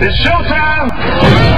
It's showtime!